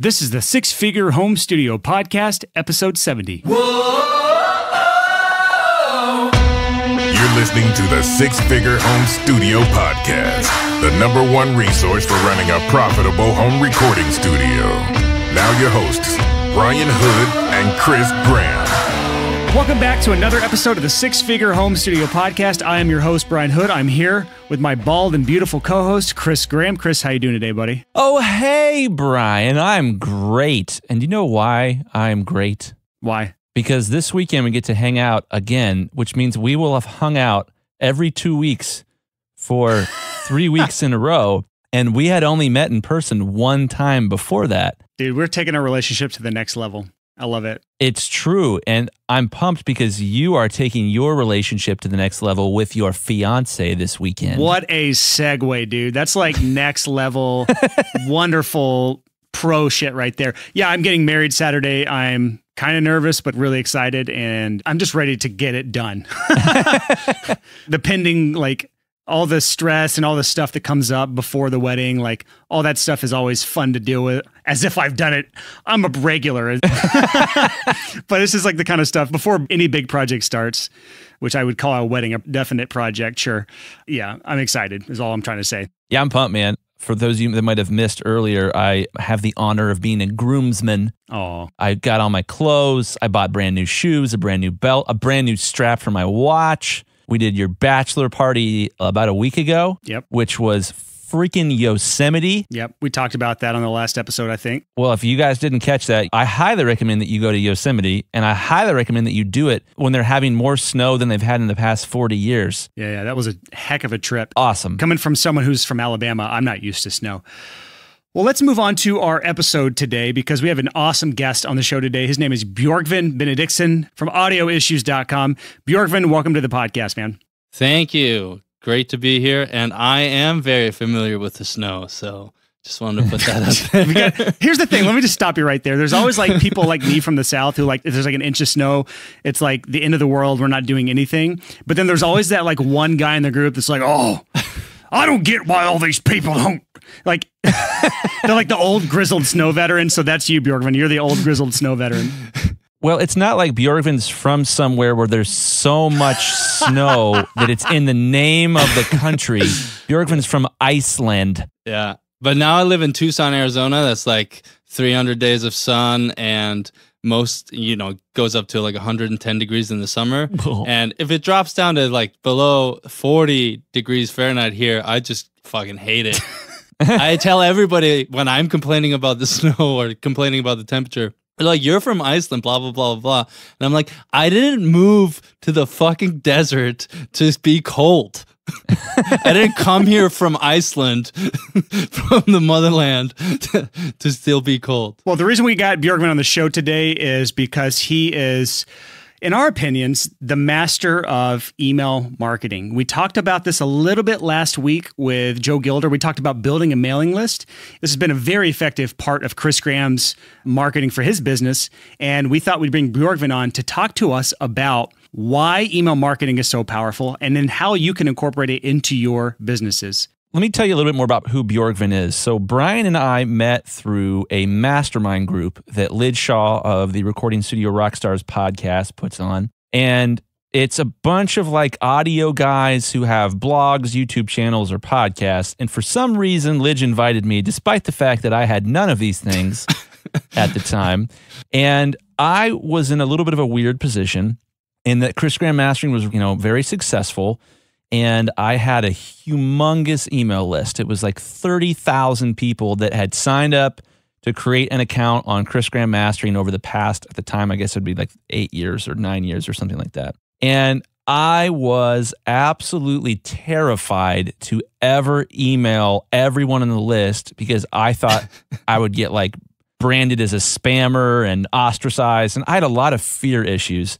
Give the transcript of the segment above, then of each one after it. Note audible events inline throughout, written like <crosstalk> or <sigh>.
This is the Six Figure Home Studio Podcast, episode 70. You're listening to the Six Figure Home Studio Podcast, the number one resource for running a profitable home recording studio. Now, your hosts, Brian Hood and Chris Graham. Welcome back to another episode of the Six Figure Home Studio Podcast. I am your host, Brian Hood. I'm here with my bald and beautiful co-host, Chris Graham. Chris, how you doing today, buddy? Oh, hey, Brian. I'm great. And you know why I'm great? Why? Because this weekend we get to hang out again, which means we will have hung out every two weeks for <laughs> three weeks in a row. And we had only met in person one time before that. Dude, we're taking our relationship to the next level. I love it. It's true. And I'm pumped because you are taking your relationship to the next level with your fiance this weekend. What a segue, dude. That's like <laughs> next level, wonderful pro shit right there. Yeah, I'm getting married Saturday. I'm kind of nervous, but really excited. And I'm just ready to get it done. <laughs> <laughs> the pending, like, all the stress and all the stuff that comes up before the wedding, like all that stuff is always fun to deal with as if I've done it. I'm a regular. <laughs> but this is like the kind of stuff before any big project starts, which I would call a wedding a definite project. Sure. Yeah, I'm excited, is all I'm trying to say. Yeah, I'm pumped, man. For those of you that might have missed earlier, I have the honor of being a groomsman. Oh, I got all my clothes. I bought brand new shoes, a brand new belt, a brand new strap for my watch. We did your bachelor party about a week ago. Yep. Which was freaking Yosemite. Yep. We talked about that on the last episode, I think. Well, if you guys didn't catch that, I highly recommend that you go to Yosemite and I highly recommend that you do it when they're having more snow than they've had in the past 40 years. Yeah, yeah. That was a heck of a trip. Awesome. Coming from someone who's from Alabama, I'm not used to snow. Well, let's move on to our episode today because we have an awesome guest on the show today. His name is Bjorgvin Benediktsson from audioissues.com. Bjorgvin, welcome to the podcast, man. Thank you. Great to be here. And I am very familiar with the snow. So just wanted to put that <laughs> there. got, here's the thing. Let me just stop you right there. There's always like people like me from the South who like, if there's like an inch of snow, it's like the end of the world. We're not doing anything. But then there's always that like one guy in the group that's like, oh, I don't get why all these people don't like <laughs> they're like the old grizzled snow veteran. So that's you, Bjorgvin. You're the old grizzled snow veteran. Well, it's not like Bjorgvin's from somewhere where there's so much snow that it's in the name of the country. Bjorgvin's from Iceland. Yeah. But now I live in Tucson, Arizona. That's like 300 days of sun and most, you know, goes up to like 110 degrees in the summer. and if it drops down to like below 40 degrees Fahrenheit here, I just fucking hate it. <laughs> I tell everybody when I'm complaining about the <laughs> snow or complaining about the temperature, like you're from Iceland, blah blah blah blah, and I'm like, I didn't move to the fucking desert to be cold. <laughs> I didn't come here from Iceland, <laughs> from the motherland, to, to still be cold. Well, the reason we got Bjorgvin on the show today is because he is in our opinions, the master of email marketing. We talked about this a little bit last week with Joe Gilder. We talked about building a mailing list. This has been a very effective part of Chris Graham's marketing for his business. And we thought we'd bring Bjorgvin on to talk to us about why email marketing is so powerful and then how you can incorporate it into your businesses let me tell you a little bit more about who Bjorgvin is. So, Brian and I met through a mastermind group that Lij Shaw of the Recording Studio Rockstars podcast puts on. And it's a bunch of like audio guys who have blogs, YouTube channels, or podcasts. And for some reason, Lij invited me, despite the fact that I had none of these things <laughs> at the time. And I was in a little bit of a weird position in that Chris Graham Mastering was, you know, very successful and I had a humongous email list. It was like 30,000 people that had signed up to create an account on Chris Graham Mastering over the past, at the time, I guess it'd be like eight years or nine years or something like that. And I was absolutely terrified to ever email everyone on the list because I thought <laughs> I would get like branded as a spammer and ostracized. And I had a lot of fear issues.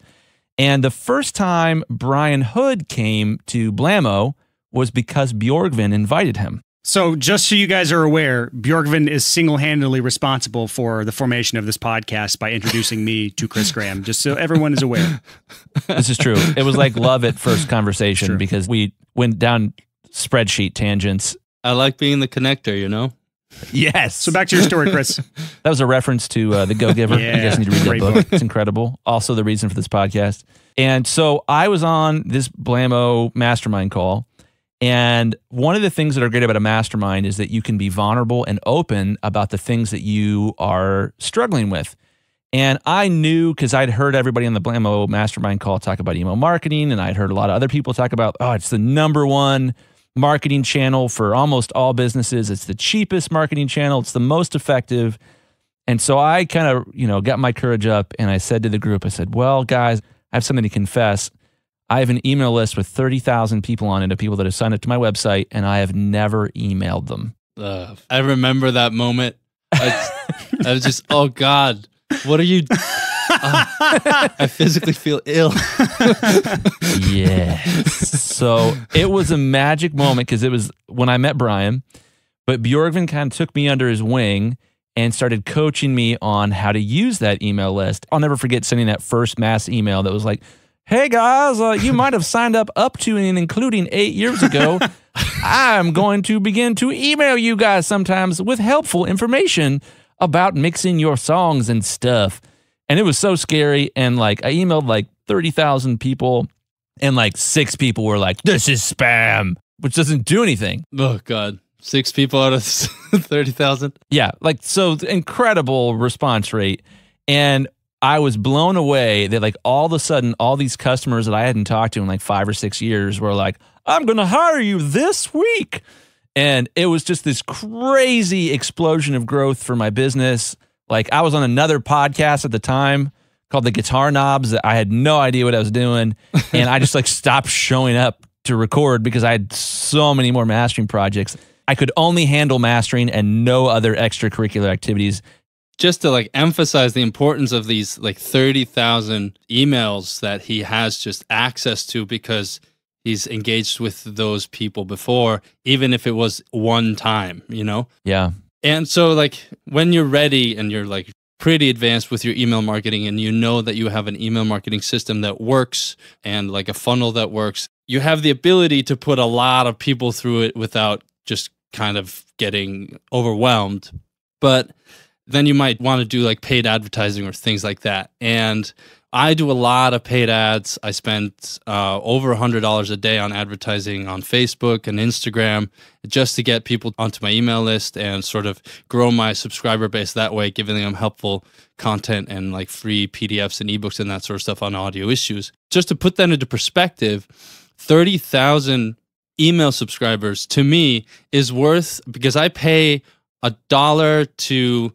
And the first time Brian Hood came to Blamo was because Bjorgvin invited him. So, just so you guys are aware, Bjorgvin is single handedly responsible for the formation of this podcast by introducing me to Chris Graham, just so everyone is aware. This is true. It was like love at first conversation because we went down spreadsheet tangents. I like being the connector, you know? Yes. So back to your story, Chris. <laughs> That was a reference to uh, The Go Giver. Yeah, you guys need to read that book. book. It's incredible. Also, the reason for this podcast. And so I was on this Blammo mastermind call. And one of the things that are great about a mastermind is that you can be vulnerable and open about the things that you are struggling with. And I knew because I'd heard everybody on the Blammo mastermind call talk about email marketing, and I'd heard a lot of other people talk about, oh, it's the number one marketing channel for almost all businesses. It's the cheapest marketing channel, it's the most effective. And so I kind of, you know, got my courage up and I said to the group, I said, well, guys, I have something to confess. I have an email list with 30,000 people on it of people that have signed up to my website, and I have never emailed them. Uh, I remember that moment. I, I was just, oh God, what are you? I physically feel ill. <laughs> yeah. so it was a magic moment because it was when I met Brian, but Bjorgvin kind of took me under his wing and started coaching me on how to use that email list. I'll never forget sending that first mass email that was like, Hey guys, uh, you might have signed up up to and including eight years ago. I'm going to begin to email you guys sometimes with helpful information about mixing your songs and stuff. And it was so scary. And like, I emailed like 30,000 people, and like six people were like, this is spam, which doesn't do anything. Oh God, six people out of <laughs> thirty thousand. Yeah, like so incredible response rate. And I was blown away that like all of a sudden all these customers that I hadn't talked to in like 5 or 6 years were like, "I'm going to hire you this week." And it was just this crazy explosion of growth for my business. Like I was on another podcast at the time called The Guitar Knobs that I had no idea what I was doing <laughs> and I just like stopped showing up to record because I had so many more mastering projects. I could only handle mastering and no other extracurricular activities. Just to like emphasize the importance of these like thirty thousand emails that he has just access to because he's engaged with those people before, even if it was one time, you know. Yeah. And so, like, when you're ready and you're like pretty advanced with your email marketing and you know that you have an email marketing system that works and like a funnel that works, you have the ability to put a lot of people through it without just kind of getting overwhelmed. But then you might want to do like paid advertising or things like that. And I do a lot of paid ads. I spend uh, over $100 a day on advertising on Facebook and Instagram just to get people onto my email list and sort of grow my subscriber base that way, giving them helpful content and like free PDFs and ebooks and that sort of stuff on audio issues. Just to put that into perspective, 30,000 email subscribers to me is worth because I pay a dollar to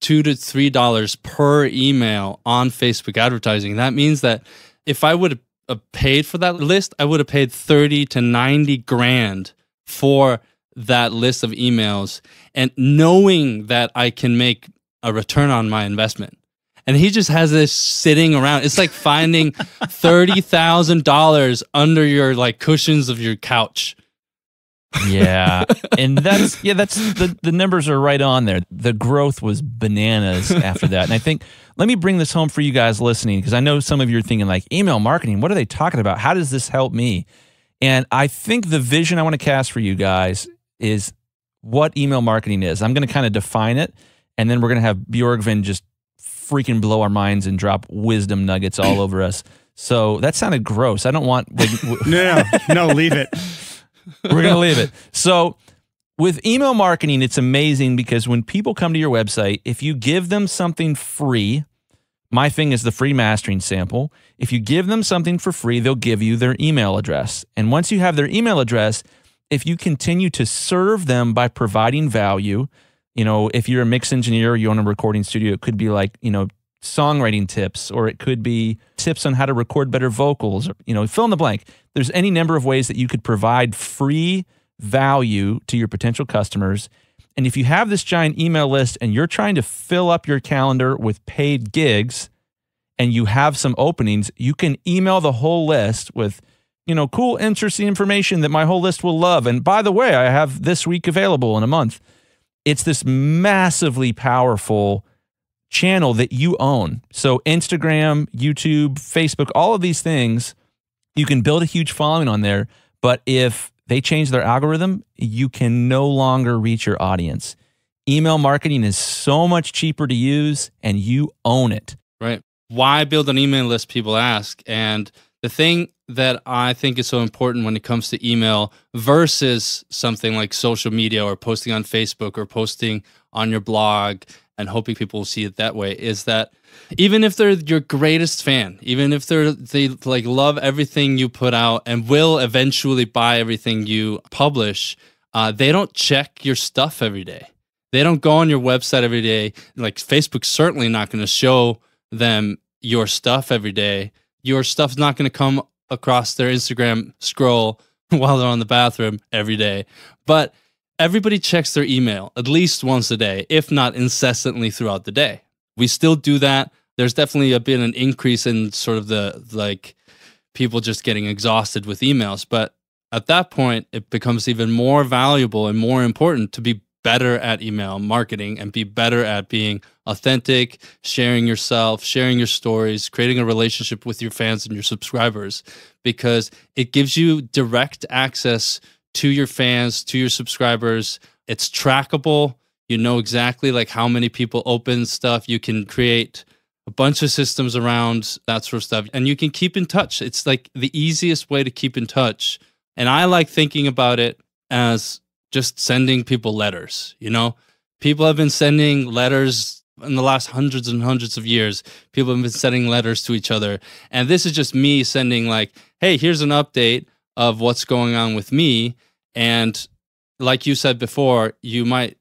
two to three dollars per email on Facebook advertising. That means that if I would have paid for that list, I would have paid 30 to 90 grand for that list of emails and knowing that I can make a return on my investment. And he just has this sitting around. It's like finding <laughs> $30,000 under your like cushions of your couch. Yeah. and that's yeah, that's the the numbers are right on there. The growth was bananas after that. And I think let me bring this home for you guys listening because I know some of you are thinking like email marketing, what are they talking about? How does this help me? And I think the vision I want to cast for you guys is what email marketing is. I'm going to kind of define it and then we're going to have Bjorgvin just freaking blow our minds and drop wisdom nuggets all over us. So that sounded gross. I don't want <laughs> No, no, no, leave it. <laughs> we're going to leave it. So, with email marketing, it's amazing because when people come to your website, if you give them something free, my thing is the free mastering sample. If you give them something for free, they'll give you their email address. And once you have their email address, if you continue to serve them by providing value, you know, if you're a mix engineer you own a recording studio, it could be like, you know, songwriting tips or it could be tips on how to record better vocals or you know fill in the blank. There's any number of ways that you could provide free value to your potential customers. And if you have this giant email list and you're trying to fill up your calendar with paid gigs and you have some openings you can email the whole list with you know cool interesting information that my whole list will love. And by the way i have this week available in a month. It's this massively powerful channel that you own. So, Instagram, YouTube, Facebook, all of these things, you can build a huge following on there. But if they change their algorithm, you can no longer reach your audience. Email marketing is so much cheaper to use and you own it. Right. Why build an email list? People ask. And the thing that I think is so important when it comes to email versus something like social media or posting on Facebook or posting on your blog and hoping people will see it that way is that even if they're your greatest fan, even if they're they like love everything you put out and will eventually buy everything you publish, uh, they don't check your stuff every day. They don't go on your website every day. Like Facebook's certainly not going to show them your stuff every day. Your stuff's not going to come across their Instagram scroll <laughs> while they're on the bathroom every day. But everybody checks their email at least once a day, if not incessantly throughout the day. We still do that. There's definitely been an increase in sort of the like people just getting exhausted with emails. But at that point, it becomes even more valuable and more important to be better at email marketing and be better at being authentic, sharing yourself, sharing your stories, creating a relationship with your fans and your subscribers because it gives you direct access to your fans, to your subscribers. It's trackable. You know exactly like how many people open stuff. You can create a bunch of systems around that sort of stuff and you can keep in touch. It's like the easiest way to keep in touch. And I like thinking about it as just sending people letters, you know? People have been sending letters in the last hundreds and hundreds of years. People have been sending letters to each other. And this is just me sending like, "Hey, here's an update of what's going on with me." And like you said before, you might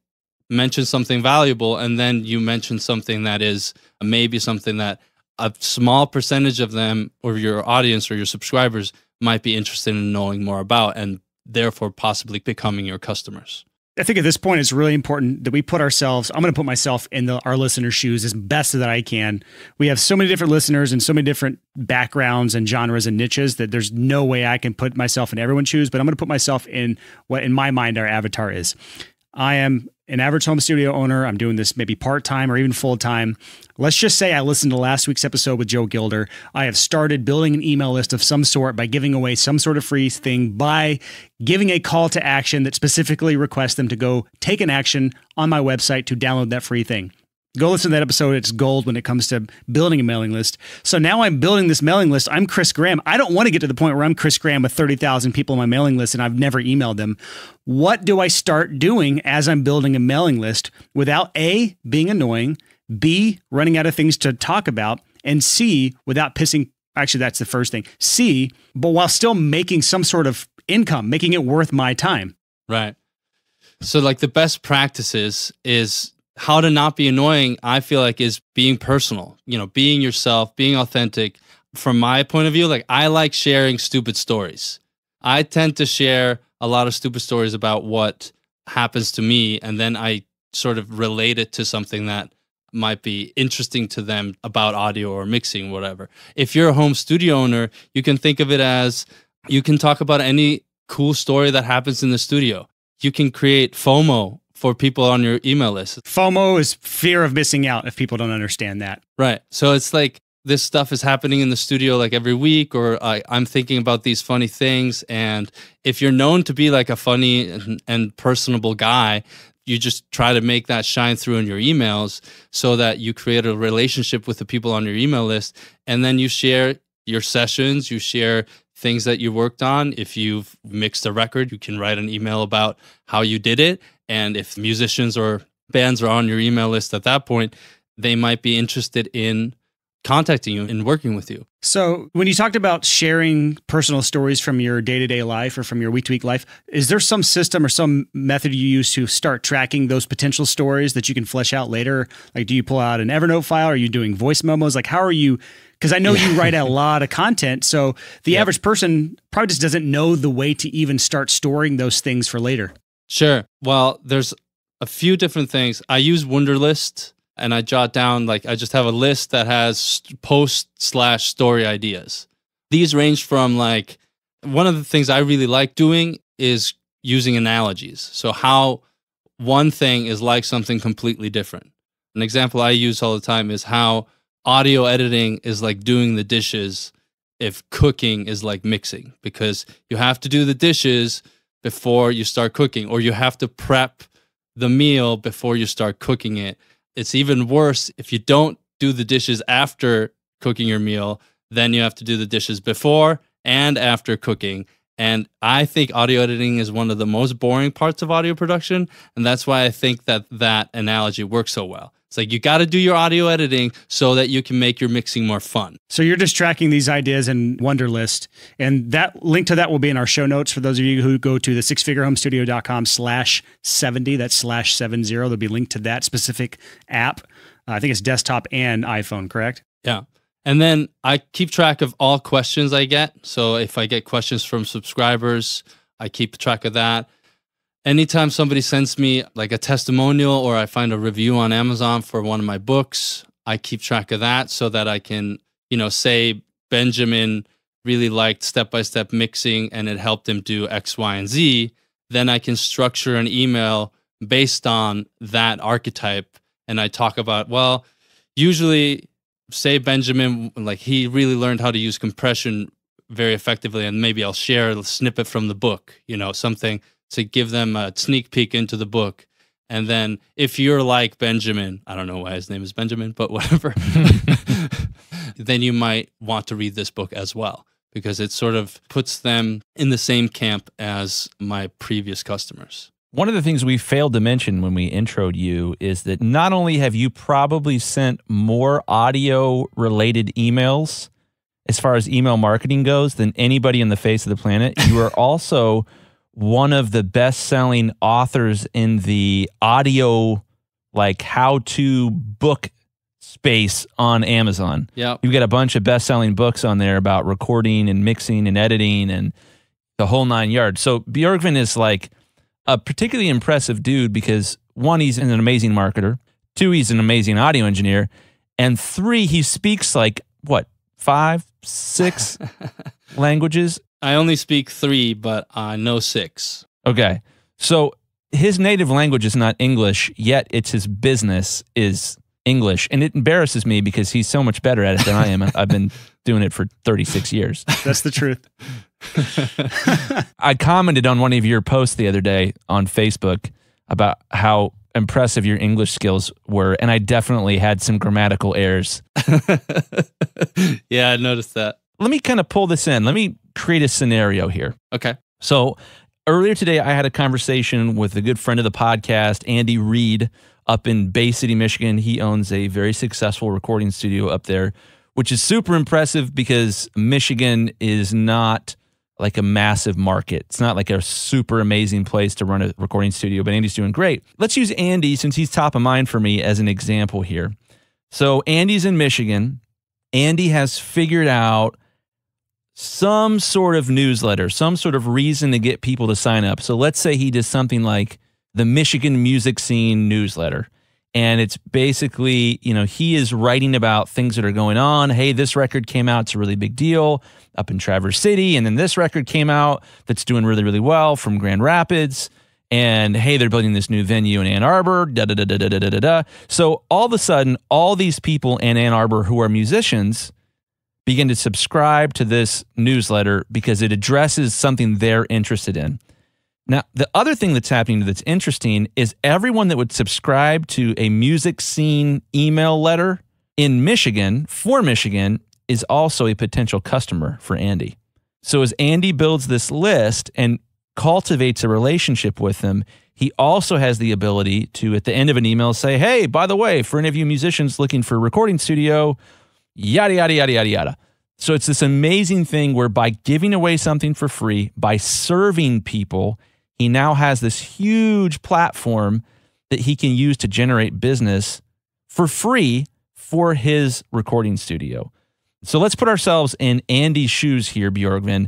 mention something valuable and then you mention something that is maybe something that a small percentage of them or your audience or your subscribers might be interested in knowing more about and therefore possibly becoming your customers. I think at this point it's really important that we put ourselves. I'm going to put myself in the, our listeners' shoes as best that I can. We have so many different listeners and so many different backgrounds and genres and niches that there's no way I can put myself in everyone's shoes. But I'm going to put myself in what, in my mind, our avatar is. I am an average home studio owner. I'm doing this maybe part time or even full time. Let's just say I listened to last week's episode with Joe Gilder. I have started building an email list of some sort by giving away some sort of free thing by giving a call to action that specifically requests them to go take an action on my website to download that free thing. Go listen to that episode. It's gold when it comes to building a mailing list. So now I'm building this mailing list. I'm Chris Graham. I don't want to get to the point where I'm Chris Graham with 30,000 people on my mailing list and I've never emailed them. What do I start doing as I'm building a mailing list without A, being annoying, B, running out of things to talk about, and C, without pissing actually that's the first thing. C, but while still making some sort of income, making it worth my time. Right. So like the best practices is how to not be annoying, I feel like is being personal, you know, being yourself, being authentic. From my point of view, like I like sharing stupid stories. I tend to share a lot of stupid stories about what happens to me, and then I sort of relate it to something that might be interesting to them about audio or mixing, whatever. If you're a home studio owner, you can think of it as you can talk about any cool story that happens in the studio. You can create FOMO for people on your email list. FOMO is fear of missing out if people don't understand that. Right. So it's like this stuff is happening in the studio like every week, or I, am thinking about these funny things. And if you're known to be like a funny and, and personable guy, you just try to make that shine through in your emails so that you create a relationship with the people on your email list. And then you share your sessions, you share things that you worked on. If you've mixed a record, you can write an email about how you did it and if musicians or bands are on your email list at that point, they might be interested in contacting you and working with you. So, when you talked about sharing personal stories from your day to day life or from your week to week life, is there some system or some method you use to start tracking those potential stories that you can flesh out later? Like, do you pull out an Evernote file? Are you doing voice memos? Like, how are you? Because I know yeah. you write a lot of content. So, the average person probably just doesn't know the way to even start storing those things for later. Sure. Well, there's a few different things. I use Wunderlist and I jot down like I just have a list that has post slash story ideas. These range from like one of the things I really like doing is using analogies. So how one thing is like something completely different. An example I use all the time is how audio editing is like doing the dishes if cooking is like mixing because you have to do the dishes before you start cooking, or you have to prep the meal before you start cooking it. It's even worse if you don't do the dishes after cooking your meal, then you have to do the dishes before and after cooking. And I think audio editing is one of the most boring parts of audio production. And that's why I think that that analogy works so well. It's like you got to do your audio editing so that you can make your mixing more fun. So you're just tracking these ideas in Wunderlist. And that link to that will be in our show notes for those of you who go to the sixfigurehomestudio.com slash 70. That's slash 70. There'll be a link to that specific app. Uh, I think it's desktop and iPhone, correct? Yeah. And then I keep track of all questions I get. So if I get questions from subscribers, I keep track of that. Anytime somebody sends me like a testimonial or I find a review on Amazon for one of my books, I keep track of that so that I can, you know, say Benjamin really liked step by step mixing and it helped him do X, Y, and Z. Then I can structure an email based on that archetype. And I talk about, well, usually say Benjamin, like he really learned how to use compression very effectively, and maybe I'll share a snippet from the book, you know, something to give them a sneak peek into the book. And then if you're like Benjamin, I don't know why his name is Benjamin, but <laughs> whatever, <laughs> then you might want to read this book as well because it sort of puts them in the same camp as my previous customers. One of the things we failed to mention when we introed you is that not only have you probably sent more audio related emails as far as email marketing goes than anybody in the face of the planet, you are <laughs> also one of the best selling authors in the audio, like how to book space on Amazon. Yeah. You've got a bunch of best selling books on there about recording and mixing and editing and the whole nine yards. So Bjorgvin is like, a particularly impressive dude because one, he's an amazing marketer, two, he's an amazing audio engineer, and three, he speaks like what, five, six <laughs> languages? I only speak three, but I know six. Okay. So his native language is not English, yet it's his business is English. And it embarrasses me because he's so much better at it than I am. I've been doing it for 36 years. That's the truth. <laughs> I commented on one of your posts the other day on Facebook about how impressive your English skills were, and I definitely had some grammatical errors. <laughs> yeah, I noticed that. Let me kind of pull this in. Let me create a scenario here. Okay. So earlier today, I had a conversation with a good friend of the podcast, Andy Reid, up in Bay City, Michigan. He owns a very successful recording studio up there, which is super impressive because Michigan is not like a massive market. It's not like a super amazing place to run a recording studio, but Andy's doing great. Let's use Andy since he's top of mind for me as an example here. So Andy's in Michigan. Andy has figured out some sort of newsletter, some sort of reason to get people to sign up. So let's say he does something like the Michigan music scene newsletter. And it's basically, you know, he is writing about things that are going on. Hey, this record came out. It's a really big deal up in Traverse City. And then this record came out that's doing really, really well from Grand Rapids. And hey, they're building this new venue in Ann Arbor. Da, da, da, da, da, da, da, da. So all of a sudden, all these people in Ann Arbor who are musicians begin to subscribe to this newsletter because it addresses something they're interested in now, the other thing that's happening that's interesting is everyone that would subscribe to a music scene email letter in Michigan for Michigan is also a potential customer for Andy. So as Andy builds this list and cultivates a relationship with them, he also has the ability to, at the end of an email, say, Hey, by the way, for any of you musicians looking for a recording studio, yada, yada, yada, yada, yada. So it's this amazing thing where by giving away something for free, by serving people, he now has this huge platform that he can use to generate business for free for his recording studio. So let's put ourselves in Andy's shoes here, Bjorgvin.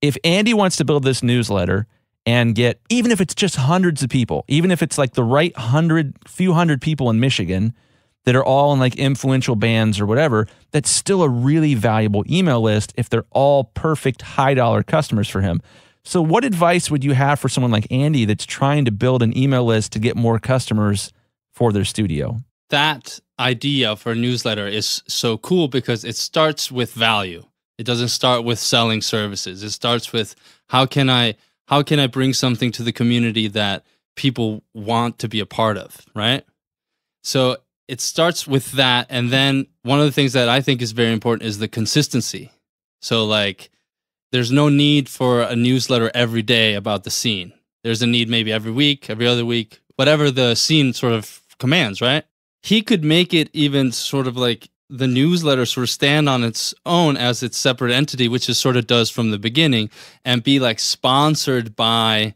If Andy wants to build this newsletter and get, even if it's just hundreds of people, even if it's like the right hundred, few hundred people in Michigan that are all in like influential bands or whatever, that's still a really valuable email list if they're all perfect high dollar customers for him. So, what advice would you have for someone like Andy that's trying to build an email list to get more customers for their studio? That idea for a newsletter is so cool because it starts with value. It doesn't start with selling services. It starts with how can I how can I bring something to the community that people want to be a part of, right? So it starts with that. And then one of the things that I think is very important is the consistency. So, like, there's no need for a newsletter every day about the scene. There's a need maybe every week, every other week, whatever the scene sort of commands, right? He could make it even sort of like the newsletter sort of stand on its own as its separate entity, which it sort of does from the beginning, and be like sponsored by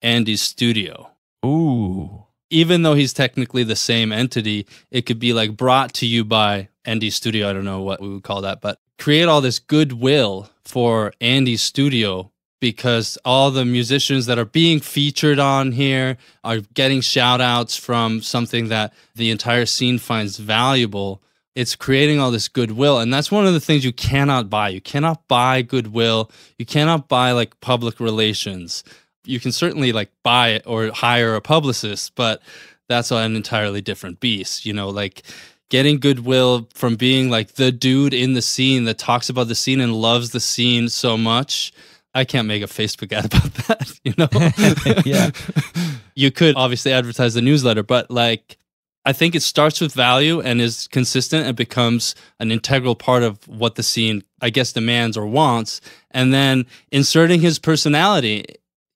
Andy's studio. Ooh. Even though he's technically the same entity, it could be like brought to you by Andy's studio. I don't know what we would call that, but create all this goodwill for Andy's studio because all the musicians that are being featured on here are getting shout outs from something that the entire scene finds valuable. It's creating all this goodwill. And that's one of the things you cannot buy. You cannot buy goodwill. You cannot buy like public relations. You can certainly like buy it or hire a publicist, but that's an entirely different beast. You know, like getting goodwill from being like the dude in the scene that talks about the scene and loves the scene so much. I can't make a Facebook ad <laughs> about that, you know? <laughs> yeah. <laughs> You could obviously advertise the newsletter, but like I think it starts with value and is consistent and becomes an integral part of what the scene, I guess, demands or wants. And then inserting his personality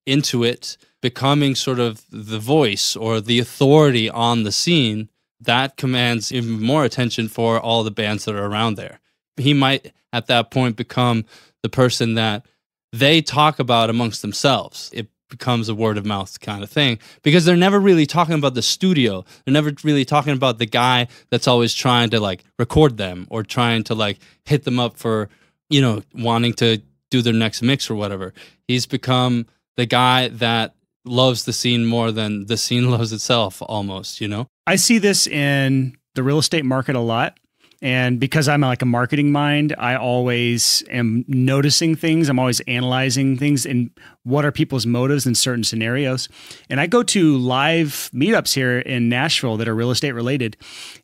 into it, becoming sort of the voice or the authority on the scene that commands even more attention for all the bands that are around there. He might at that point become the person that they talk about amongst themselves. It becomes a word of mouth kind of thing because they're never really talking about the studio. They're never really talking about the guy that's always trying to like record them or trying to like hit them up for, you know, wanting to do their next mix or whatever. He's become the guy that loves the scene more than the scene <laughs> loves itself almost, you know? I see this in the real estate market a lot. And because I'm like a marketing mind, I always am noticing things. I'm always analyzing things and what are people's motives in certain scenarios. And I go to live meetups here in Nashville that are real estate related.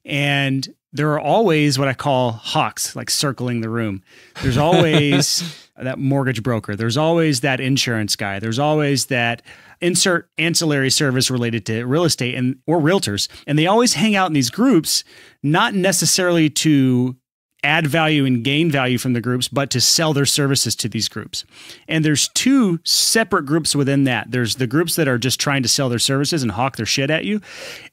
And there are always what I call hawks, like circling the room. There's always <laughs> that mortgage broker. There's always that insurance guy. There's always that insert ancillary service related to real estate and or realtors. And they always hang out in these groups, not necessarily to add value and gain value from the groups, but to sell their services to these groups. And there's two separate groups within that. There's the groups that are just trying to sell their services and hawk their shit at you.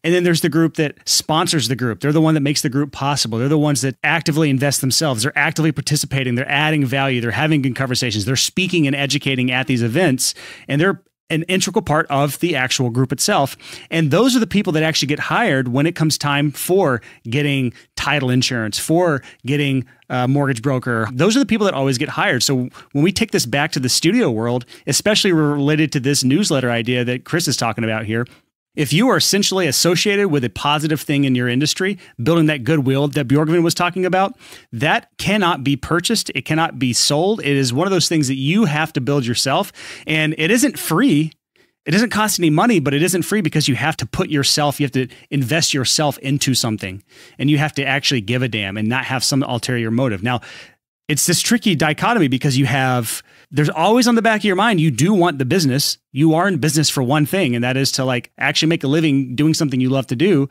And then there's the group that sponsors the group. They're the one that makes the group possible. They're the ones that actively invest themselves. They're actively participating. They're adding value. They're having good conversations. They're speaking and educating at these events. And they're an integral part of the actual group itself. And those are the people that actually get hired when it comes time for getting title insurance, for getting a mortgage broker. Those are the people that always get hired. So when we take this back to the studio world, especially related to this newsletter idea that Chris is talking about here, if you are essentially associated with a positive thing in your industry, building that goodwill that Bjorgvin was talking about, that cannot be purchased. It cannot be sold. It is one of those things that you have to build yourself. And it isn't free. It doesn't cost any money, but it isn't free because you have to put yourself, you have to invest yourself into something and you have to actually give a damn and not have some ulterior motive. Now, it's this tricky dichotomy because you have there's always on the back of your mind you do want the business. You are in business for one thing and that is to like actually make a living doing something you love to do.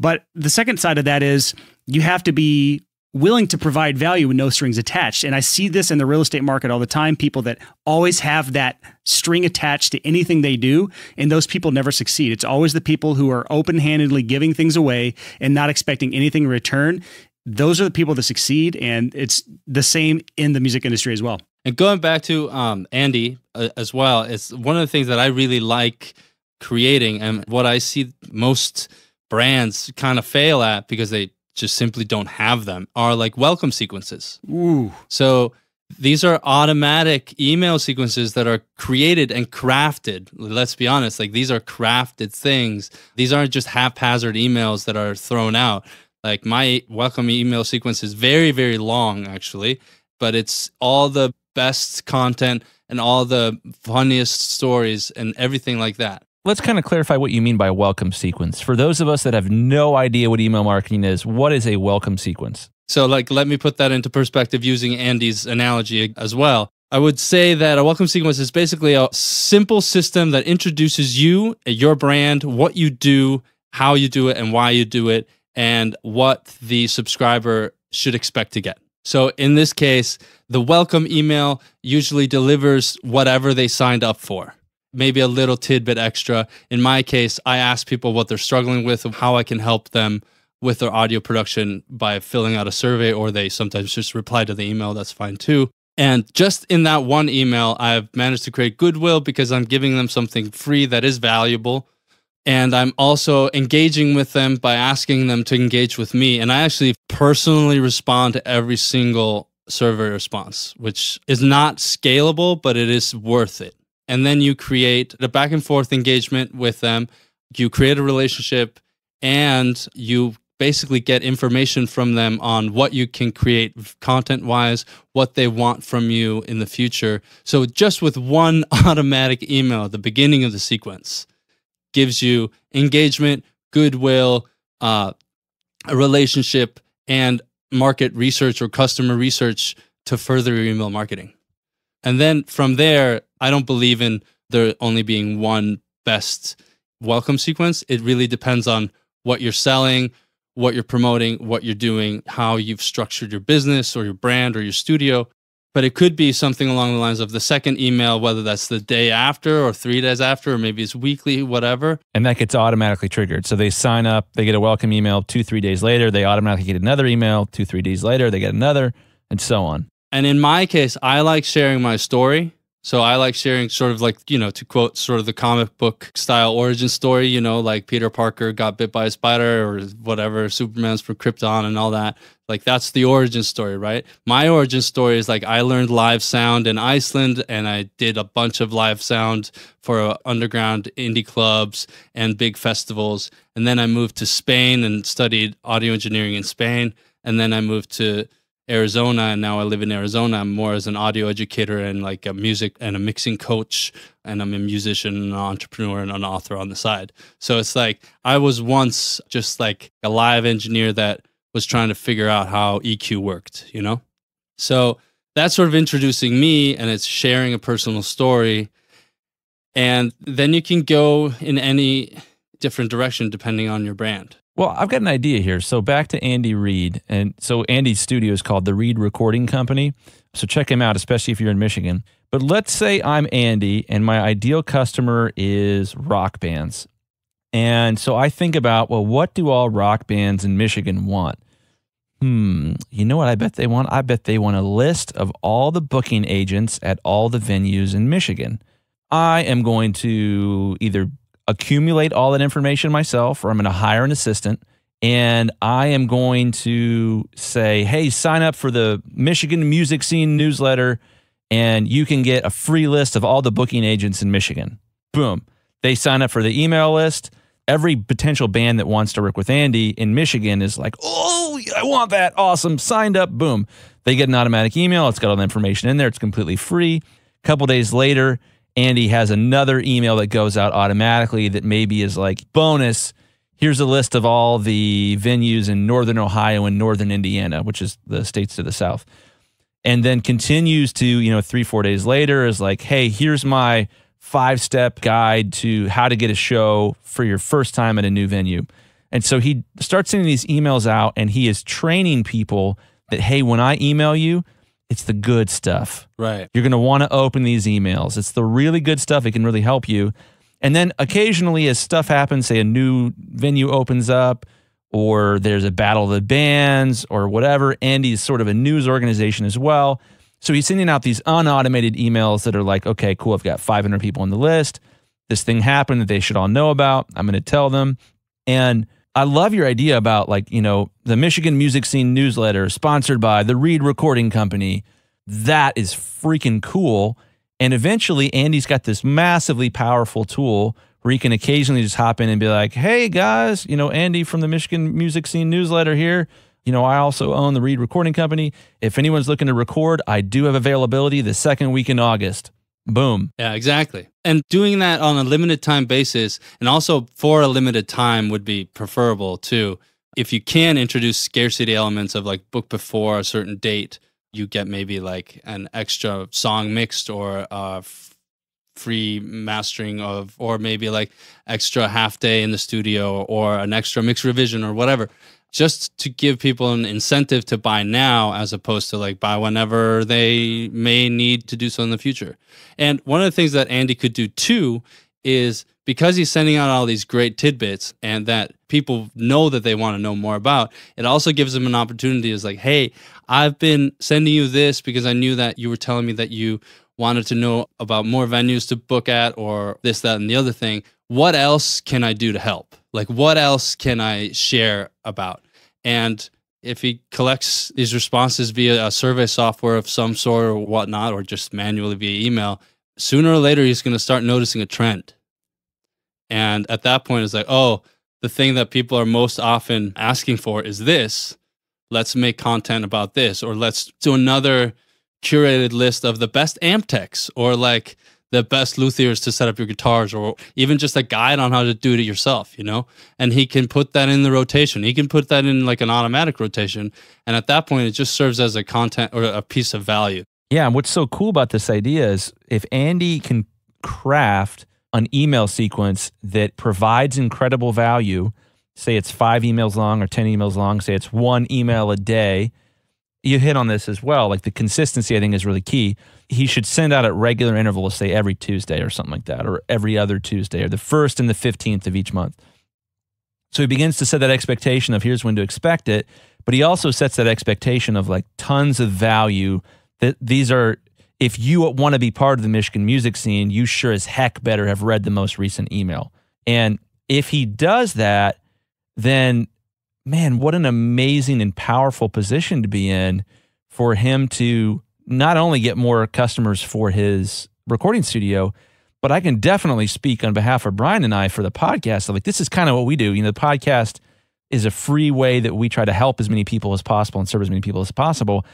But the second side of that is you have to be willing to provide value with no strings attached. And i see this in the real estate market all the time people that always have that string attached to anything they do and those people never succeed. It's always the people who are open-handedly giving things away and not expecting anything in return. Those are the people that succeed and it's the same in the music industry as well and going back to um, andy uh, as well it's one of the things that i really like creating and what i see most brands kind of fail at because they just simply don't have them are like welcome sequences Ooh. so these are automatic email sequences that are created and crafted. Let's be honest, like these are crafted things. These aren't just haphazard emails that are thrown out. Like my welcome email sequence is very, very long, actually, but it's all the best content and all the funniest stories and everything like that. Let's kind of clarify what you mean by welcome sequence. For those of us that have no idea what email marketing is, what is a welcome sequence? So, like, let me put that into perspective using Andy's analogy as well. I would say that a welcome sequence is basically a simple system that introduces you, your brand, what you do, how you do it, and why you do it, and what the subscriber should expect to get. So in this case, the welcome email usually delivers whatever they signed up for. Maybe a little tidbit extra. In my case, I ask people what they're struggling with, how I can help them with their audio production by filling out a survey, or they sometimes just reply to the email. That's fine too. And just in that one email, I've managed to create goodwill because I'm giving them something free that is valuable. And I'm also engaging with them by asking them to engage with me. And I actually personally respond to every single survey response, which is not scalable, but it is worth it. And then you create a back and forth engagement with them. You create a relationship and you basically get information from them on what you can create content wise, what they want from you in the future. So just with one <laughs> automatic email at the beginning of the sequence gives you engagement, goodwill, uh, a relationship, and market research or customer research to further your email marketing. And then from there, I don't believe in there only being one best welcome sequence. It really depends on what you're selling, what you're promoting, what you're doing, how you've structured your business or your brand or your studio. But it could be something along the lines of the second email, whether that's the day after or three days after, or maybe it's weekly, whatever. And that gets automatically triggered. So they sign up, they get a welcome email two, three days later, they automatically get another email two, three days later, they get another, and so on. And in my case, I like sharing my story. So I like sharing sort of like, you know, to quote sort of the comic book style origin story, you know, like Peter Parker got bit by a spider or whatever, Superman's from Krypton and all that. Like that's the origin story, right? My origin story is like I learned live sound in Iceland and I did a bunch of live sound for uh, underground indie clubs and big festivals. And then I moved to Spain and studied audio engineering in Spain. And then I moved to Arizona, and now I live in Arizona. I'm more as an audio educator and like a music and a mixing coach, and I'm a musician, an entrepreneur, and an author on the side. So it's like I was once just like a live engineer that was trying to figure out how EQ worked, you know? So that's sort of introducing me, and it's sharing a personal story. And then you can go in any different direction depending on your brand. Well, I've got an idea here. So back to Andy Reid. And so Andy's studio is called the Reid Recording Company. So check him out, especially if you're in Michigan. But let's say I'm Andy and my ideal customer is rock bands. And so I think about, well, what do all rock bands in Michigan want? Hmm, you know what I bet they want? I bet they want a list of all the booking agents at all the venues in Michigan. I am going to either accumulate all that information myself, or I'm going to hire an assistant. And I am going to say, hey, sign up for the Michigan Music Scene newsletter, and you can get a free list of all the booking agents in Michigan. Boom. They sign up for the email list. Every potential band that wants to work with Andy in Michigan is like, oh, I want that. Awesome. Signed up. Boom. They get an automatic email. It's got all the information in there. It's completely free. A couple days later, Andy has another email that goes out automatically that maybe is like bonus. Here's a list of all the venues in Northern Ohio and Northern Indiana, which is the states to the south. And then continues to, you know, three, four days later is like, hey, here's my five step guide to how to get a show for your first time at a new venue. And so he starts sending these emails out and he is training people that, hey, when I email you, it's the good stuff. Right. You're going to want to open these emails. It's the really good stuff. It can really help you. And then occasionally, as stuff happens, say a new venue opens up, or there's a battle of the bands, or whatever. Andy's sort of a news organization as well. So he's sending out these unautomated emails that are like, okay, cool, I've got 500 people on the list. This thing happened that they should all know about. I'm going to tell them. And I love your idea about like, you know, the Michigan Music Scene newsletter sponsored by the Reid Recording Company. That is freaking cool. And eventually, Andy's got this massively powerful tool where he can occasionally just hop in and be like, hey guys, you know, Andy from the Michigan Music Scene newsletter here. You know, I also own the Reid Recording Company. If anyone's looking to record, I do have availability the second week in August. Boom. Yeah, exactly. And doing that on a limited time basis and also for a limited time would be preferable too. If you can introduce scarcity elements of like book before a certain date you get maybe like an extra song mixed or a f- free mastering of, or maybe like extra half day in the studio or an extra mix revision or whatever, just to give people an incentive to buy now as opposed to like buy whenever they may need to do so in the future. And one of the things that Andy could do too is because he's sending out all these great tidbits and that people know that they want to know more about, it also gives them an opportunity is like, hey, I've been sending you this because I knew that you were telling me that you wanted to know about more venues to book at or this, that, and the other thing. What else can I do to help? Like, what else can I share about? And if he collects these responses via a survey software of some sort or whatnot, or just manually via email, sooner or later he's going to start noticing a trend. And at that point, it's like, oh, the thing that people are most often asking for is this. Let's make content about this, or let's do another curated list of the best amp or like the best luthiers to set up your guitars, or even just a guide on how to do it yourself, you know? And he can put that in the rotation. He can put that in like an automatic rotation. And at that point, it just serves as a content or a piece of value. Yeah, and what's so cool about this idea is if Andy can craft an email sequence that provides incredible value, say it's five emails long or 10 emails long, say it's one email a day, you hit on this as well. Like the consistency, I think, is really key. He should send out at regular intervals, say every Tuesday or something like that, or every other Tuesday, or the first and the 15th of each month. So he begins to set that expectation of here's when to expect it, but he also sets that expectation of like tons of value that these are if you want to be part of the Michigan music scene, you sure as heck better have read the most recent email. And if he does that, then man, what an amazing and powerful position to be in for him to not only get more customers for his recording studio, but I can definitely speak on behalf of Brian and I for the podcast. Like this is kind of what we do. You know, the podcast is a free way that we try to help as many people as possible and serve as many people as possible.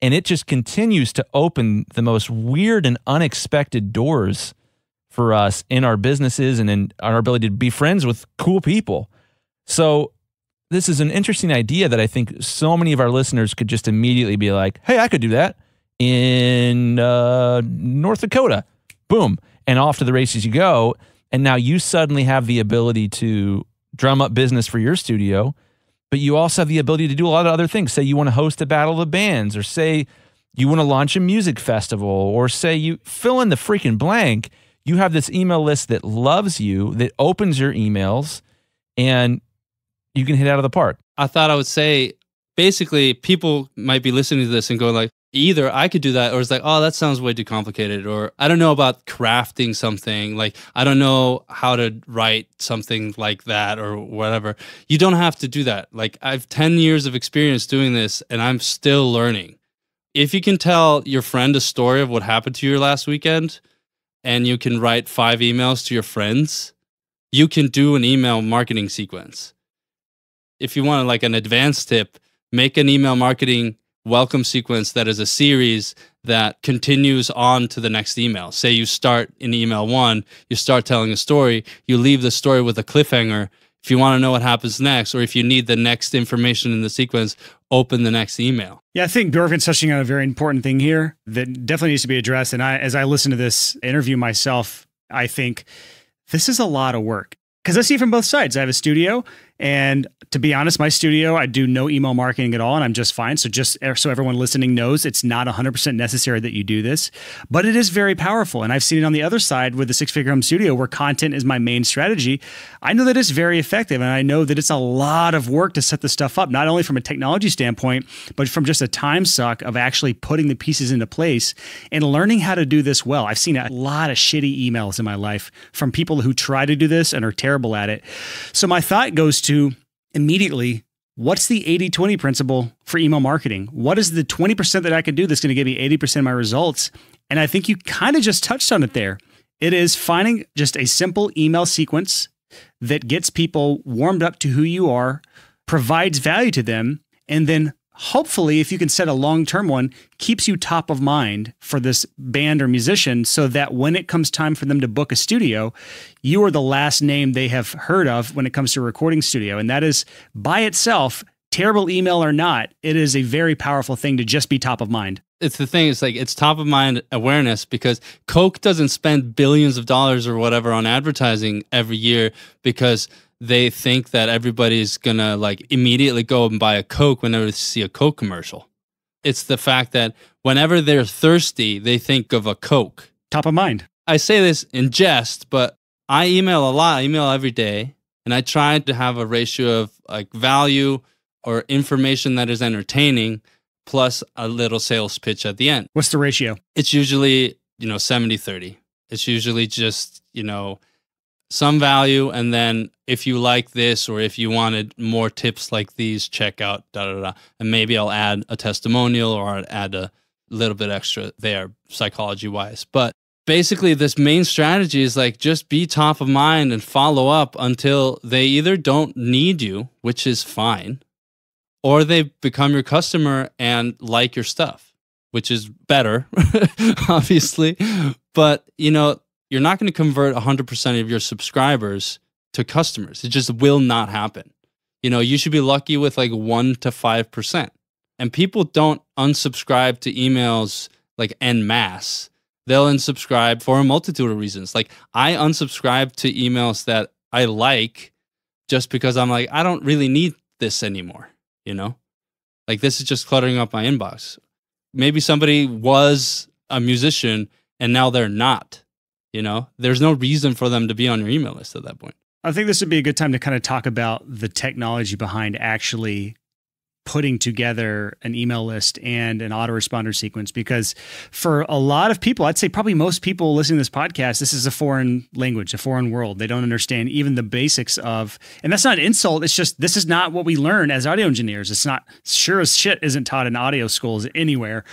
And it just continues to open the most weird and unexpected doors for us in our businesses and in our ability to be friends with cool people. So this is an interesting idea that I think so many of our listeners could just immediately be like, hey, I could do that in uh, North Dakota. Boom. And off to the races you go. And now you suddenly have the ability to drum up business for your studio, but you also have the ability to do a lot of other things. Say you want to host a battle of the bands, or say you want to launch a music festival, or say you fill in the freaking blank. You have this email list that loves you, that opens your emails, and you can hit out of the park. I thought I would say basically people might be listening to this and going like either I could do that or it's like oh that sounds way too complicated or I don't know about crafting something like I don't know how to write something like that or whatever. You don't have to do that. Like I've 10 years of experience doing this and I'm still learning. If you can tell your friend a story of what happened to you last weekend and you can write 5 emails to your friends, you can do an email marketing sequence if you want like an advanced tip, make an email marketing welcome sequence that is a series that continues on to the next email. Say you start in email one, you start telling a story, you leave the story with a cliffhanger. If you want to know what happens next, or if you need the next information in the sequence, open the next email. Yeah, I think Bjorgvin's touching on a very important thing here that definitely needs to be addressed. And I, as I listen to this interview myself, I think this is a lot of work because I see from both sides. I have a studio and to be honest, my studio, I do no email marketing at all, and I'm just fine. So, just er, so everyone listening knows, it's not 100% necessary that you do this, but it is very powerful. And I've seen it on the other side with the Six Figure Home Studio, where content is my main strategy. I know that it's very effective, and I know that it's a lot of work to set the stuff up, not only from a technology standpoint, but from just a time suck of actually putting the pieces into place and learning how to do this well. I've seen a lot of shitty emails in my life from people who try to do this and are terrible at it. So, my thought goes to immediately what's the 80 20 principle for email marketing? What is the 20% that I can do that's going to give me 80% of my results? And I think you kind of just touched on it there. It is finding just a simple email sequence that gets people warmed up to who you are, provides value to them, and then hopefully, if you can set a long term one, keeps you top of mind for this band or musician so that when it comes time for them to book a studio, you are the last name they have heard of when it comes to a recording studio. And that is by itself, terrible email or not, it is a very powerful thing to just be top of mind. it's the thing. It's like it's top of mind awareness because Coke doesn't spend billions of dollars or whatever on advertising every year because they think that everybody's gonna like immediately go and buy a Coke whenever they see a Coke commercial. It's the fact that whenever they're thirsty, they think of a Coke. Top of mind. I say this in jest, but I email a lot. I email every day, and I try to have a ratio of like value or information that is entertaining plus a little sales pitch at the end. What's the ratio? It's usually, you know, 70 30. It's usually just, you know, some value. And then if you like this or if you wanted more tips like these, check out da da da. And maybe I'll add a testimonial or I'll add a little bit extra there, psychology wise. But basically, this main strategy is like just be top of mind and follow up until they either don't need you, which is fine, or they become your customer and like your stuff, which is better, <laughs> obviously. But, you know, you're not going to convert 100% of your subscribers to customers. It just will not happen. You know, you should be lucky with like 1 to 5%. And people don't unsubscribe to emails like en masse. They'll unsubscribe for a multitude of reasons. Like I unsubscribe to emails that I like just because I'm like, I don't really need this anymore you know? Like this is just cluttering up my inbox. Maybe somebody was a musician and now they're not, you know? There's no reason for them to be on your email list at that point. I think this would be a good time to kind of talk about the technology behind actually putting together an email list and an autoresponder sequence because for a lot of people i'd say probably most people listening to this podcast this is a foreign language a foreign world. They don't understand even the basics of and that's not an insult. It's just this is not what we learn as audio engineers. It's not sure as shit isn't taught in audio schools anywhere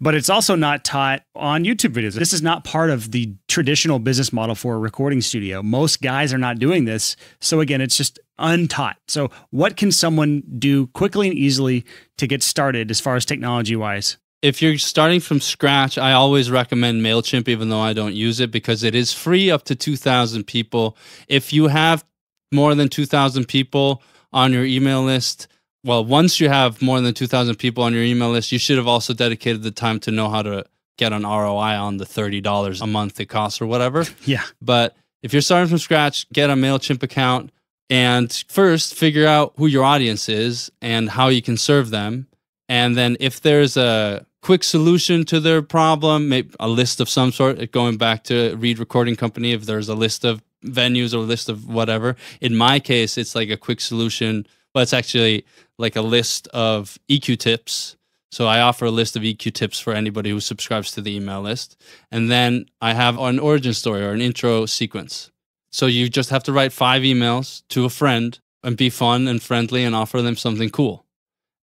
but it's also not taught on youtube videos. This is not part of the traditional business model for a recording studio. Most guys are not doing this. So again it's just untaught. So, what can someone do quickly and easily to get started as far as technology wise? If you're starting from scratch, I always recommend MailChimp, even though I don't use it because it is free up to 2,000 people. If you have more than 2,000 people on your email list, well, once you have more than 2,000 people on your email list, you should have also dedicated the time to know how to get an ROI on the $30 a month it costs or whatever. <laughs> Yeah. But if you're starting from scratch, get a MailChimp account and first, figure out who your audience is and how you can serve them. And then, if there's a quick solution to their problem, maybe a list of some sort, going back to Reid Recording Company, if there's a list of venues or a list of whatever. In my case, it's like a quick solution. But it's actually like a list of EQ tips. So I offer a list of EQ tips for anybody who subscribes to the email list. And then I have an origin story or an intro sequence. So you just have to write five emails to a friend and be fun and friendly and offer them something cool.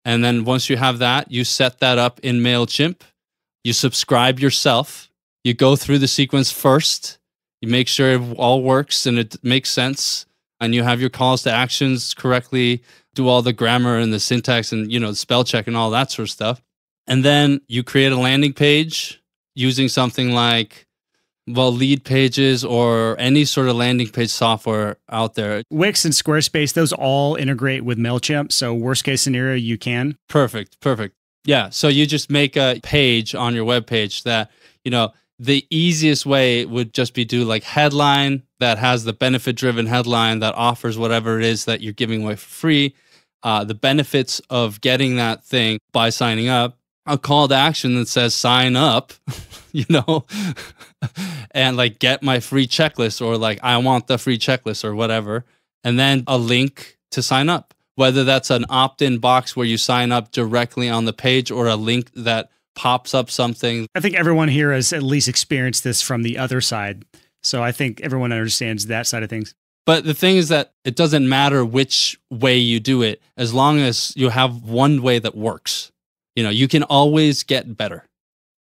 And then once you have that, you set that up in MailChimp. You subscribe yourself. You go through the sequence first. You make sure it all works and it makes sense. And you have your calls to actions correctly, do all the grammar and the syntax and, you know, spell check and all that sort of stuff. And then you create a landing page using something like well, Leadpages or any sort of landing page software out there. Wix and Squarespace, those all integrate with MailChimp. So, worst case scenario, you can. Perfect. Perfect. Yeah. So, you just make a page on your web page that, you know, the easiest way would just be do like headline that has the benefit driven headline that offers whatever it is that you're giving away for free. Uh, the benefits of getting that thing by signing up, a call to action that says sign up, <laughs> you know, and like get my free checklist or like I want the free checklist or whatever. And then a link to sign up, whether that's an opt in box where you sign up directly on the page or a link that pops up something. I think everyone here has at least experienced this from the other side. So I think everyone understands that side of things. But the thing is that it doesn't matter which way you do it as long as you have one way that works. You know, you can always get better.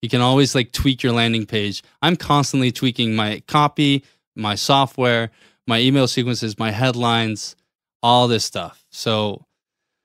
You can always like tweak your landing page. I'm constantly tweaking my copy, my software, my email sequences, my headlines, all this stuff. So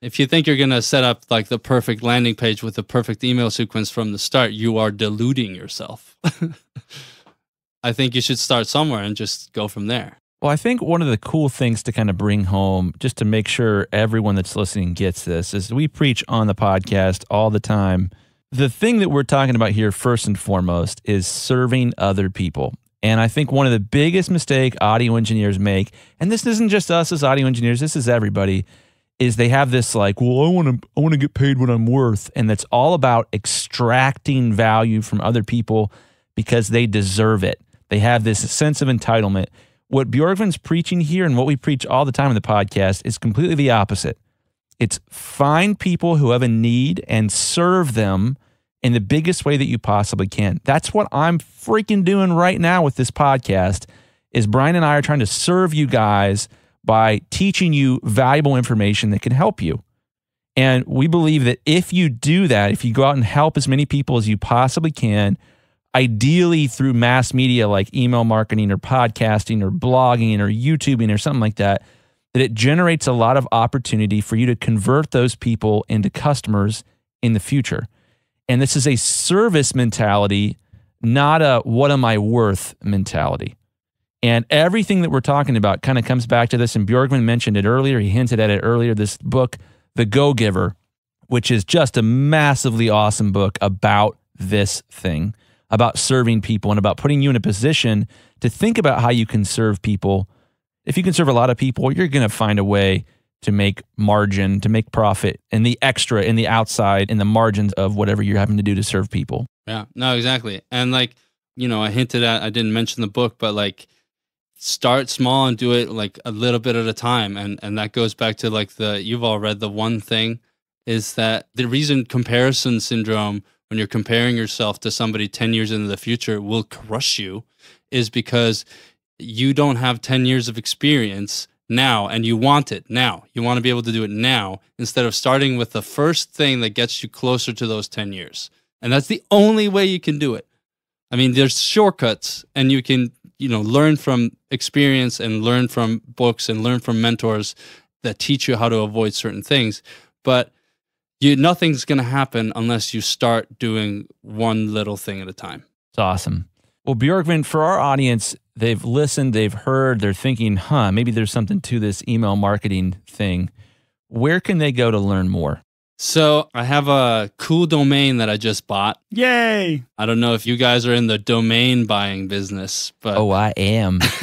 if you think you're going to set up like the perfect landing page with the perfect email sequence from the start, you are deluding yourself. <laughs> I think you should start somewhere and just go from there. Well, I think one of the cool things to kind of bring home, just to make sure everyone that's listening gets this, is we preach on the podcast all the time The thing that we're talking about here, first and foremost, is serving other people. And I think one of the biggest mistake audio engineers make, and this isn't just us as audio engineers, this is everybody, is they have this like, well, I want to I want to get paid what I'm worth, and that's all about extracting value from other people because they deserve it. They have this sense of entitlement. What Bjorgvin's preaching here and what we preach all the time in the podcast is completely the opposite. It's find people who have a need and serve them in the biggest way that you possibly can. That's what I'm freaking doing right now with this podcast is Brian and I are trying to serve you guys by teaching you valuable information that can help you. And we believe that if you do that, if you go out and help as many people as you possibly can, ideally through mass media like email marketing or podcasting or blogging or YouTubing or something like that, that it generates a lot of opportunity for you to convert those people into customers in the future. And this is a service mentality, not a what am I worth mentality. And everything that we're talking about kind of comes back to this. And Bjorgvin mentioned it earlier. He hinted at it earlier. This book, The Go Giver, which is just a massively awesome book about this thing, about serving people and about putting you in a position to think about how you can serve people if you can serve a lot of people, you're going to find a way to make margin, to make profit, and the extra in the outside in the margins of whatever you're having to do to serve people. Yeah, no, exactly. And like, you know, I hinted at, I didn't mention the book, but like, start small and do it like a little bit at a time. And and that goes back to like the you've all read the one thing is that the reason comparison syndrome when you're comparing yourself to somebody 10 years into the future will crush you is because you don't have 10 years of experience now and you want it now. You want to be able to do it now instead of starting with the first thing that gets you closer to those 10 years. And that's the only way you can do it. I mean, there's shortcuts and you can, you know, learn from experience and learn from books and learn from mentors that teach you how to avoid certain things. But you nothing's going to happen unless you start doing one little thing at a time. It's awesome. Well, Bjorgvin, for our audience, they've listened, they've heard, they're thinking, huh, maybe there's something to this email marketing thing. Where can they go to learn more? So I have a cool domain that I just bought. Yay! I don't know if you guys are in the domain buying business, but oh, I am. <laughs>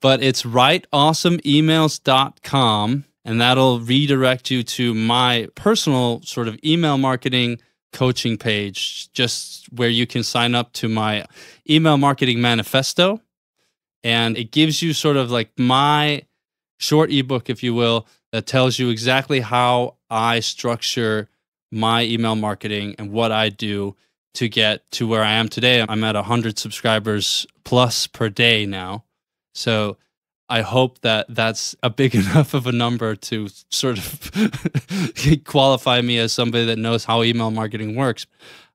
but it's writeawesomeemails.com and that'll redirect you to my personal sort of email marketing coaching page just where you can sign up to my email marketing manifesto. And it gives you sort of like my short ebook, if you will, that tells you exactly how I structure my email marketing and what I do to get to where I am today. I'm at 100 subscribers plus per day now. So I hope that that's a big <laughs> enough of a number to sort of <laughs> qualify me as somebody that knows how email marketing works.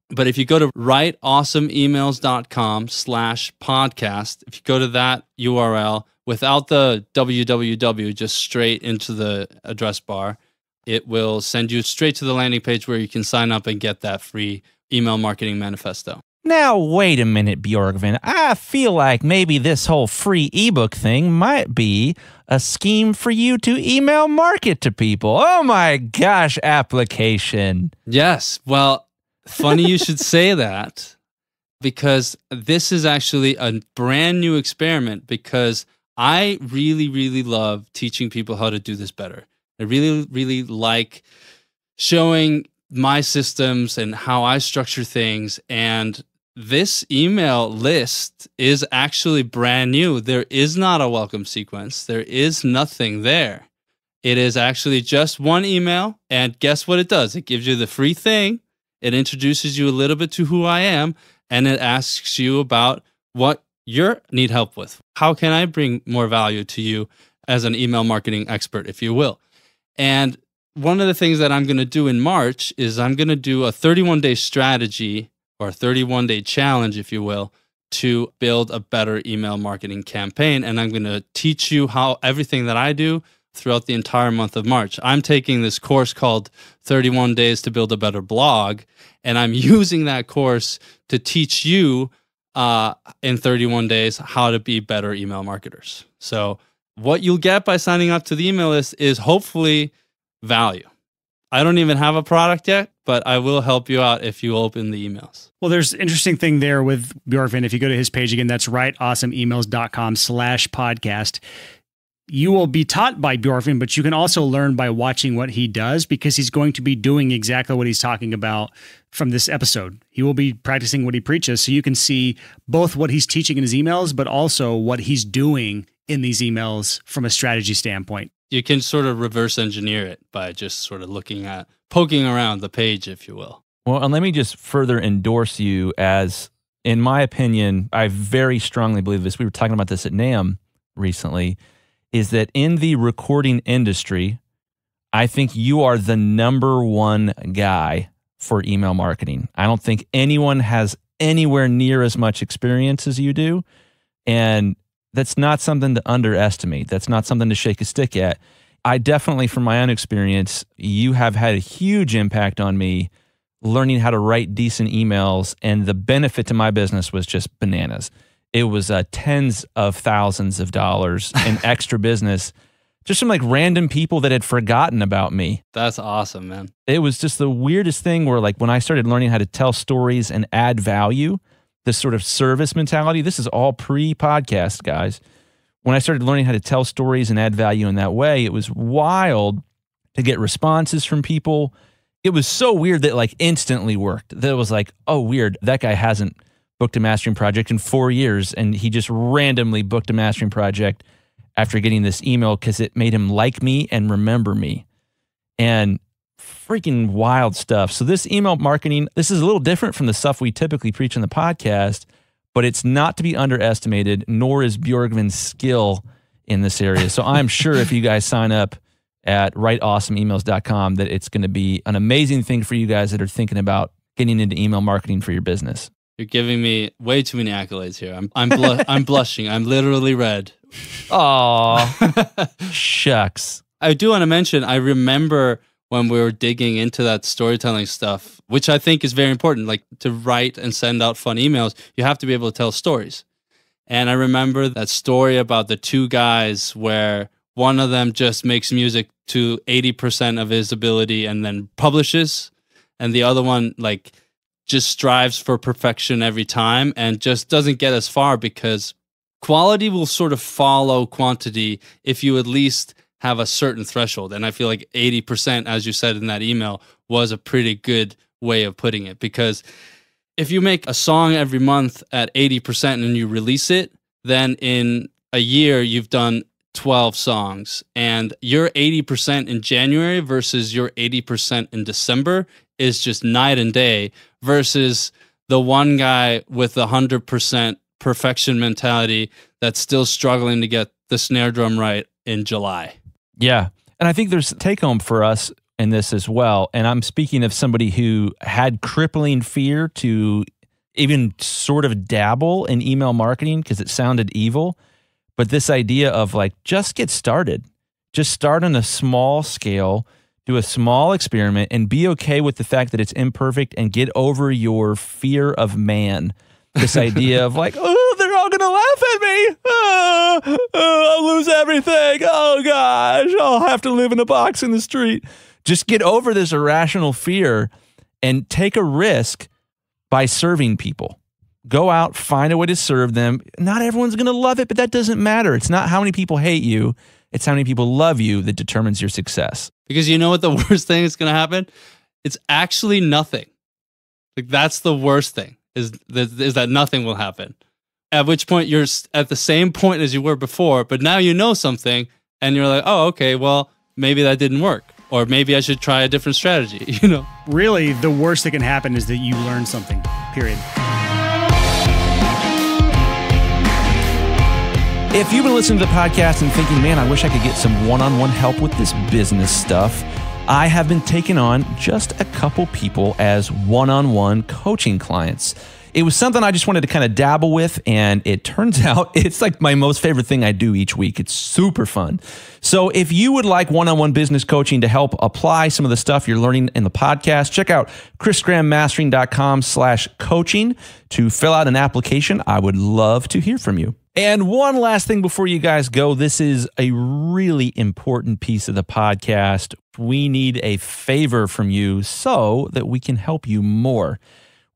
But if you go to writeawesomeemails.com slash podcast, if you go to that URL without the www, just straight into the address bar, it will send you straight to the landing page where you can sign up and get that free email marketing manifesto. Now, wait a minute, Bjorgvin. I feel like maybe this whole free ebook thing might be a scheme for you to email market to people. Oh my gosh, application. Yes. Well, funny you should say <laughs> that because this is actually a brand new experiment because I really, really love teaching people how to do this better. I really, really like showing my systems and how I structure things. And this email list is actually brand new. There is not a welcome sequence, there is nothing there. It is actually just one email. And guess what it does? It gives you the free thing, it introduces you a little bit to who I am, and it asks you about what you need help with. How can I bring more value to you as an email marketing expert, if you will? And one of the things that I'm going to do in March is I'm going to do a 31 day strategy or 31 day challenge, if you will, to build a better email marketing campaign. And I'm going to teach you how everything that I do throughout the entire month of March. I'm taking this course called 31 Days to Build a Better Blog, and I'm <laughs> using that course to teach you uh, in 31 days how to be better email marketers. So, what you'll get by signing up to the email list is hopefully value. I don't even have a product yet, but I will help you out if you open the emails. Well, there's interesting thing there with Bjorgvin. If you go to his page again, that's writeawesomeemails.com slash podcast. You will be taught by Bjorgvin, but you can also learn by watching what he does because he's going to be doing exactly what he's talking about from this episode. He will be practicing what he preaches. So you can see both what he's teaching in his emails, but also what he's doing in these emails from a strategy standpoint. You can sort of reverse engineer it by just sort of looking at, poking around the page, if you will. Well, and let me just further endorse you as, in my opinion, I very strongly believe this. We were talking about this at NAMM recently, is that in the recording industry, I think you are the number one guy for email marketing. I don't think anyone has anywhere near as much experience as you do. And that's not something to underestimate. That's not something to shake a stick at. I definitely, from my own experience, you have had a huge impact on me learning how to write decent emails. And the benefit to my business was just bananas. It was uh, tens of thousands of dollars <laughs> in extra business just from like random people that had forgotten about me. That's awesome, man. It was just the weirdest thing where, like, when I started learning how to tell stories and add value, this sort of service mentality, this is all pre podcast, guys. When I started learning how to tell stories and add value in that way, it was wild to get responses from people. It was so weird that, like, instantly worked. That was like, oh, weird. That guy hasn't booked a mastering project in four years, and he just randomly booked a mastering project after getting this email because it made him like me and remember me. And freaking wild stuff. So, this email marketing, this is a little different from the stuff we typically preach in the podcast, but it's not to be underestimated, nor is Bjorgvin's skill in this area. So, I'm <laughs> sure if you guys sign up at writeawesomeemails.com, that it's going to be an amazing thing for you guys that are thinking about getting into email marketing for your business. You're giving me way too many accolades here. I'm I'm blu- <laughs> I'm blushing. I'm literally red. Oh, <laughs> shucks. I do want to mention. I remember when we were digging into that storytelling stuff, which I think is very important. Like to write and send out fun emails, you have to be able to tell stories. And I remember that story about the two guys where one of them just makes music to 80% of his ability and then publishes, and the other one like just strives for perfection every time and just doesn't get as far because quality will sort of follow quantity if you at least have a certain threshold. And I feel like 80%, as you said in that email, was a pretty good way of putting it because if you make a song every month at 80% and you release it, then in a year you've done 12 songs and your 80% in January versus your 80% in December is just night and day versus the one guy with the 100% perfection mentality that's still struggling to get the snare drum right in July. Yeah. And I think there's take home for us in this as well. And I'm speaking of somebody who had crippling fear to even sort of dabble in email marketing because it sounded evil. But this idea of like, just get started, just start on a small scale do a small experiment and be okay with the fact that it's imperfect and get over your fear of man. This idea of like, oh, <laughs> to laugh at me. Oh, oh, I'll lose everything. Oh, gosh. I'll have to live in a box in the street. Just get over this irrational fear and take a risk by serving people. Go out, find a way to serve them. Not everyone's going to love it, but that doesn't matter. It's not how many people hate you, it's how many people love you that determines your success. Because you know what the <laughs> worst thing is going to happen? It's actually nothing. Like that's the worst thing is is that nothing will happen. At which point you're at the same point as you were before, but now you know something and you're like, "Oh, okay, well, maybe that didn't work." Or maybe I should try a different strategy, <laughs> you know. Really, the worst that can happen is that you learn something. Period. If you've been listening to the podcast and thinking, man, I wish I could get some one on one help with this business stuff, I have been taking on just a couple people as one on one coaching clients. It was something I just wanted to kind of dabble with, and it turns <laughs> out it's like my most favorite thing I do each week. It's super fun. So, if you would like one on one business coaching to help apply some of the stuff you're learning in the podcast, check out chrisgrahammastering.com slash coaching to fill out an application. I would love to hear from you. And one last thing before you guys go this is a really important piece of the podcast. We need a favor from you so that we can help you more.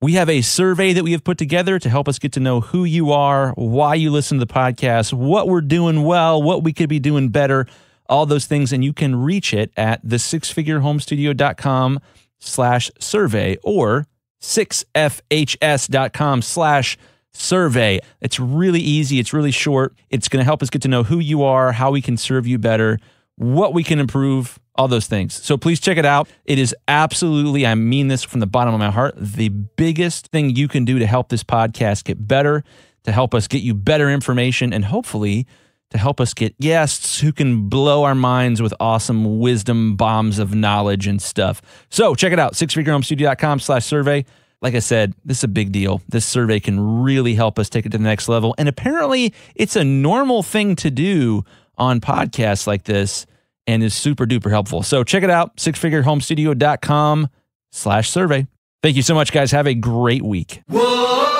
We have a survey that we have put together to help us get to know who you are, why you listen to the podcast, what we're doing well, what we could be doing better, all those things. And you can reach it at the sixfigurehomestudio.com slash survey or 6fhs.com slash survey. It's really easy. It's really short. It's going to help us get to know who you are, how we can serve you better, what we can improve, all those things. So please check it out. It is absolutely, I mean this from the bottom of my heart, the biggest thing you can do to help this podcast get better, to help us get you better information, and hopefully to help us get guests who can blow our minds with awesome wisdom bombs of knowledge and stuff. So check it out, sixfigurehomestudio.com slash survey. Like I said, this is a big deal. This survey can really help us take it to the next level. And apparently, it's a normal thing to do on podcasts like this and is super duper helpful. So check it out, sixfigurehomestudio.com slash survey. Thank you so much, guys. Have a great week. Whoa!